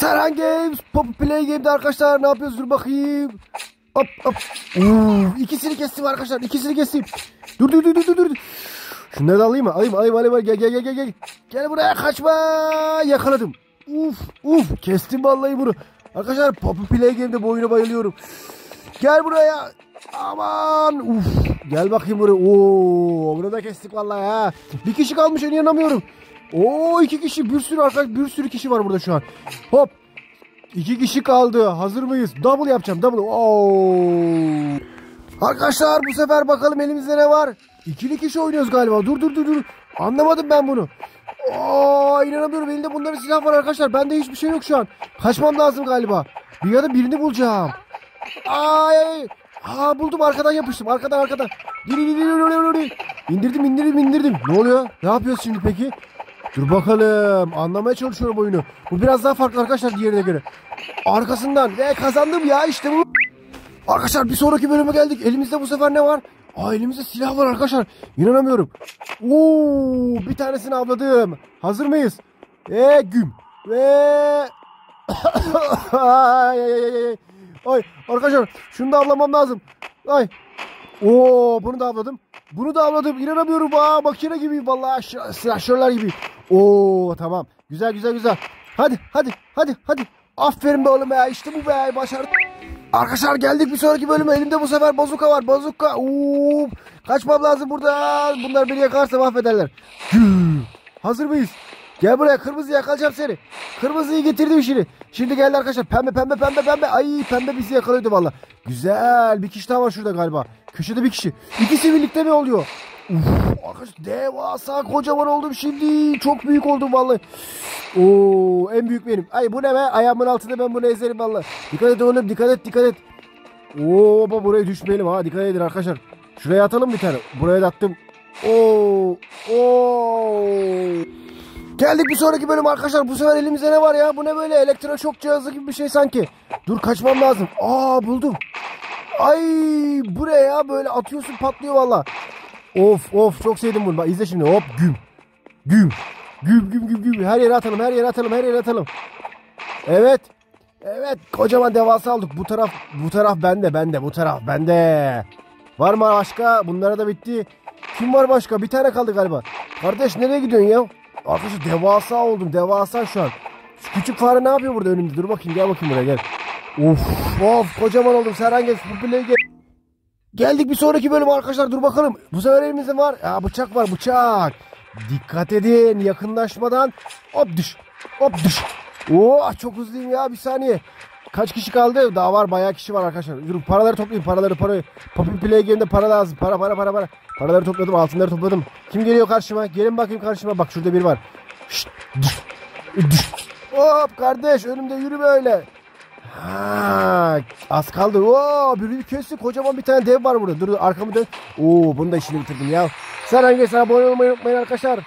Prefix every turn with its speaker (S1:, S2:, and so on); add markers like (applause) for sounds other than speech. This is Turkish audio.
S1: Serhan Games, Pop Play Game'de arkadaşlar ne yapıyoruz? Dur bakayım. Hop hop. Oo, ikisini kestim arkadaşlar. İkisini kestim. Dur dur dur dur dur. Şunları da alayım mı? Alayım alayım alayım. Gel gel gel gel gel. Gel buraya kaçma. Yakaladım. Uf uf. Kestim vallahi bunu. Arkadaşlar Pop Play Game'de bu oyuna bayılıyorum. Gel buraya. Aman uf. Gel bakayım buraya. Oo, bunu da kestik vallahi ha. Bir kişi kalmış inanamıyorum. Oo iki kişi bir sürü arkadaş bir sürü kişi var burada şu an. Hop. İki kişi kaldı. Hazır mıyız? Double yapacağım. Double. Oo. Arkadaşlar bu sefer bakalım elimizde ne var? İkili kişi oynuyoruz galiba. Dur dur dur dur. Anlamadım ben bunu. Oo inanamıyorum. Elinde bunların silah var arkadaşlar. Bende hiçbir şey yok şu an. Kaçmam lazım galiba. Bir ya da birini bulacağım. Ay. Aa buldum arkadan yapıştım. Arkadan arkadan. İndirdim indirdim indirdim. Ne oluyor? Ne yapıyoruz şimdi peki? Dur bakalım. Anlamaya çalışıyorum oyunu. Bu biraz daha farklı arkadaşlar diğerine göre. Arkasından ve kazandım ya işte bu. Arkadaşlar bir sonraki bölüme geldik. Elimizde bu sefer ne var? Aa elimizde silah var arkadaşlar. İnanamıyorum. Oo bir tanesini avladım. Hazır mıyız? Ve güm. Ve (coughs) ay. ay arkadaşlar şunu da avlamam lazım. Ay. Oo bunu da avladım. Bunu da avladım. İnanamıyorum. Aa makine gibi vallahi silahşörler gibi. Oo tamam. Güzel güzel güzel. Hadi hadi hadi hadi. Aferin be oğlum ya. İşte bu be. Başardık. Arkadaşlar geldik bir sonraki bölüme. Elimde bu sefer bazuka var. Bazuka. Oo, kaçmam lazım buradan. Bunlar beni yakalarsa mahvederler. Hazır mıyız? Gel buraya kırmızı yakalayacağım seni. Kırmızıyı getirdim şimdi. Şimdi geldi arkadaşlar pembe pembe pembe pembe. Ay pembe bizi yakalıyordu valla. Güzel bir kişi daha var şurada galiba. Köşede bir kişi. İkisi birlikte mi oluyor? Uf, arkadaşlar devasa kocaman oldum şimdi. Çok büyük oldum vallahi. Oo en büyük benim. Ay bu ne be? Ayağımın altında ben bunu ezerim vallahi. Dikkat et oğlum dikkat et dikkat et. Oo baba buraya düşmeyelim ha dikkat edin arkadaşlar. Şuraya atalım bir tane. Buraya da attım. Oo oo. Geldik bir sonraki bölüm arkadaşlar. Bu sefer elimizde ne var ya? Bu ne böyle elektroşok cihazı gibi bir şey sanki. Dur kaçmam lazım. Aa buldum. Ay bu ne ya böyle atıyorsun patlıyor valla. Of of çok sevdim bunu. Bak izle şimdi hop güm. Güm. Güm güm güm güm. Her yere atalım her yere atalım her yere atalım. Evet. Evet kocaman devasa aldık. Bu taraf bu taraf bende bende bu taraf bende. Var mı başka? Bunlara da bitti. Kim var başka? Bir tane kaldı galiba. Kardeş nereye gidiyorsun ya? Arkadaşlar devasa oldum. Devasa şu an. Şu küçük fare ne yapıyor burada önümde? Dur bakayım gel bakayım buraya gel. Of of kocaman oldum. Serhan gel. Sputnik'e gel. Geldik bir sonraki bölüm arkadaşlar dur bakalım. Bu sefer elimizde var. Ya bıçak var bıçak. Dikkat edin yakınlaşmadan. Hop düş. Hop düş. Oo çok hızlıyım ya bir saniye. Kaç kişi kaldı? Daha var bayağı kişi var arkadaşlar. Dur paraları toplayayım paraları parayı. Poppy Play Game'de para lazım. Para para para para. Paraları topladım altınları topladım. Kim geliyor karşıma? Gelin bakayım karşıma. Bak şurada biri var. Şşt. Hop kardeş önümde yürü böyle. Ha, az kaldı. Oo, bir kesti. Kocaman bir tane dev var burada. Dur arkamı dön. Oo, bunu da işini bitirdim ya. Sen hangi abone olmayı unutmayın arkadaşlar.